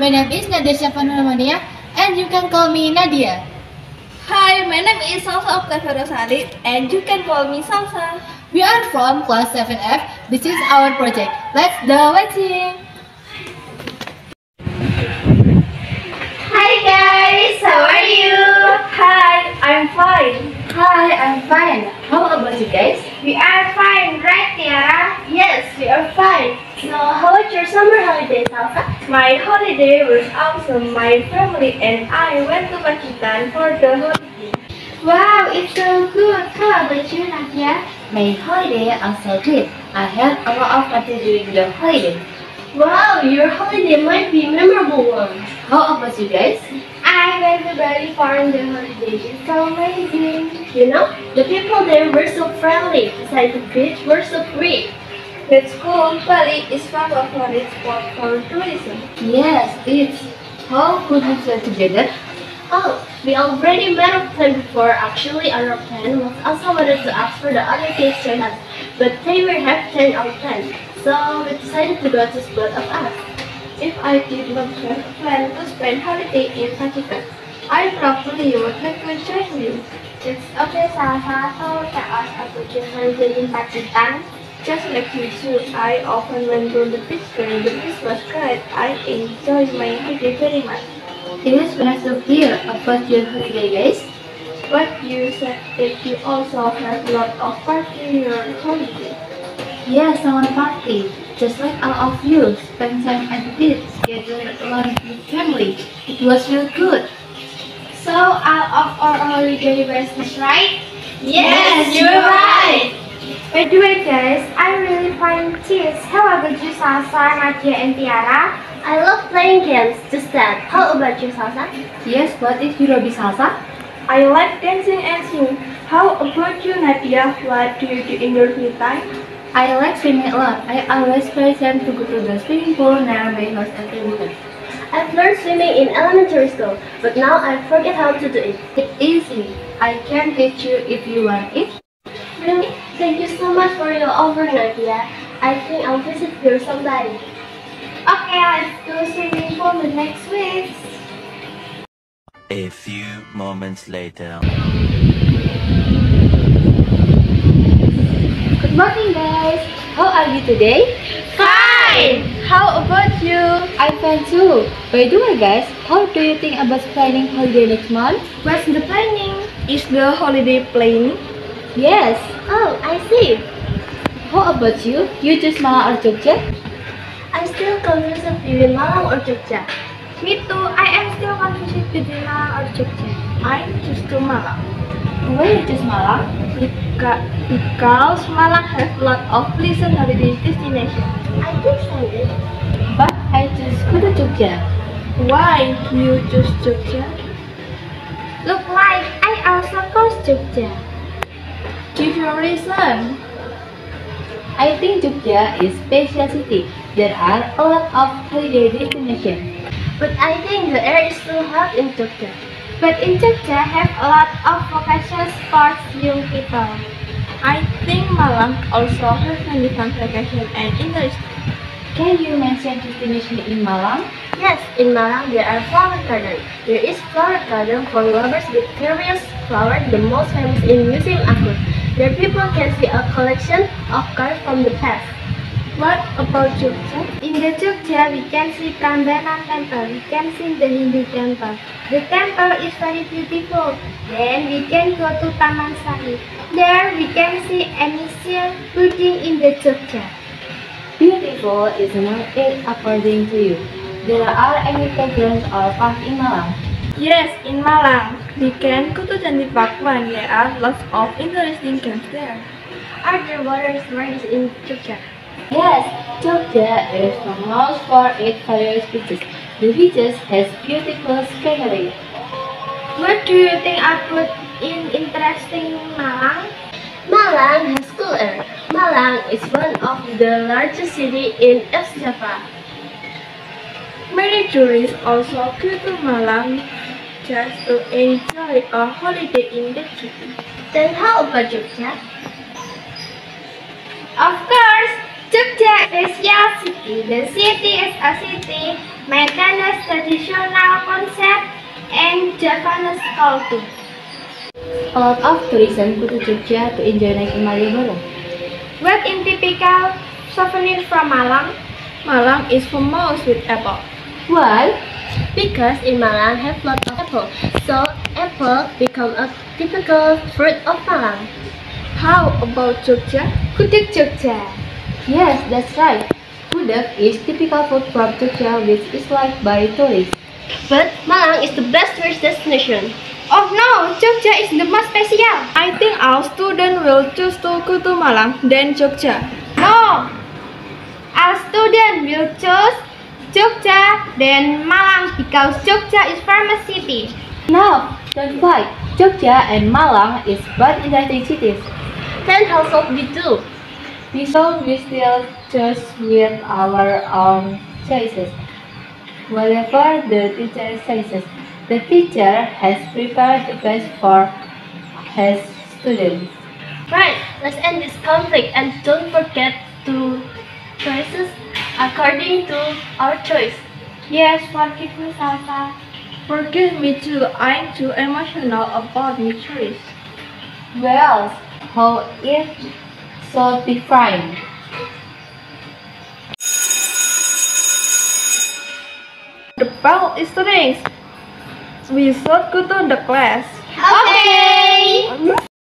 my name is Nadia Syafanurmania and you can call me Nadia. Hi, my name is Salsa Octavia Rosali and you can call me Salsa. We are from class 7F. This is our project. Let's do watching. Hi guys, how are you? Hi, I'm fine. Hi, I'm fine. How about you guys? We are fine, right Tiara? Yes, we are fine. So how was your summer holiday, Salsa? My holiday was awesome. My family and I went to Pacitan for the holiday. Wow, it's so good. How about you, Nadia? My holiday also good. I had a lot of fun during the holiday. Wow, your holiday might be memorable one. How about you guys? I went to for the holiday. It's so amazing. You know, the people there were so friendly. Besides the beach, were so free. That's cool. Bali is one of spot for tourism. Yes, it's. How could we stay together? Oh, we already met a plan before. Actually, our plan was also wanted to ask for the other kids to us, but they were have changed our plan. So we decided to go to split of us. If I did not have plan to spend holiday in Pacitan, I probably would have joined you. It's okay, Salsa. So tell us about your holiday in Pacitan. Just like you too, I often went to the beach during the Christmas great. I enjoyed my holiday very much. It is nice to hear about your holiday, guys. But you said that you also have a lot of party in your holiday. Yes, someone party. Just like all of you, spend time at the beach, gather along with family. It was real good. So out of our holiday was right? Yes, you're right. By the way, guys, I really find this. How about you, Salsa, Nadia, and Tiara? I love playing games, just that. How about you, Salsa? Yes, what is Eurobi salsa? I like dancing and singing. How about you, Nadia? What do you do in your free time? I like swimming a lot. I always try time to go to the swimming pool near my house every weekend. I've learned swimming in elementary school, but now I forget how to do it. It's easy. I can teach you if you want it. Really? Thank you so much for your offer, Nadia. I think I'll visit here someday. Okay, let's go swimming pool the next week. A few moments later. Good morning, guys. How are you today? Fine! How about you? I'm fine too. By the way, guys, how do you think about planning holiday next month? What's the planning? Is the holiday planning? Yes. Oh, I see. How about you? You choose Malang or Jogja? I'm still confused between Malang or Jogja. Me too. I am still confused between Malang or Jogja. I choose to Malang. Why choose Malang? Because Malang has a lot of pleasant holiday destinations. I so. did. But I choose Kudu Jogja. Why you choose Jogja? Look like I also chose Jogja. Give your reason. I think Jogja is special city. There are a lot of holiday destinations. But I think the air is too hot in Jogja. But in Jogja have a lot of vacation sports young people. I think Malang also has many fun vacation and interesting. Can you mention destination in Malang? Yes, in Malang there are flower garden. There is flower garden for lovers with various flowers, the most famous in Museum Angkut. There people can see a collection of cars from the past. What about Jogja? In the Jogja, we can see Prambanan Temple. We can see the Hindu temple. The temple is very beautiful. Then we can go to Taman Sari. There we can see a museum building in the Jogja. Beautiful is not it according to you. There are any playgrounds or park in Malang? Yes, in Malang. We can go to Candi Park when there are lots of interesting games there. Are there water slides in Jogja? Yes, Jogja is famous for its various beaches. The beaches has beautiful scenery. What do you think are good in interesting Malang? Malang has cool air. Malang is one of the largest city in East Java. Many tourists also go to Malang just to enjoy a holiday in the city. Then how about Jogja? Of course, Jogja special city. The city is a city maintains traditional concept and Japanese culture. A lot of tourists go to Jogja to enjoy in Malioboro. What in typical souvenir from Malang? Malang is famous with apple. Why? Because in Malang have lots of apple, so apple become a typical fruit of Malang. How about Jogja? Gudeg Jogja. Yes, that's right. Gudeg is typical food from Jogja which is liked by tourists. But Malang is the best tourist destination. Oh no, Jogja is the most special. I think our student will choose to go to Malang than Jogja. No, our student will choose Jogja then Malang because Jogja is famous city. No, don't fight. Jogja and Malang is both interesting cities. Then how should we do? We so we still choose with our own choices. Whatever the teacher says, the teacher has prepared the best for his students. Right, let's end this conflict and don't forget to choices according to our choice. Yes, forgive me, Salsa. Forgive me too, I'm too emotional about my choice. Well, how serve the frying. The bell is the next. We start. good on the class. Okay. okay.